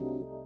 you.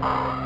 you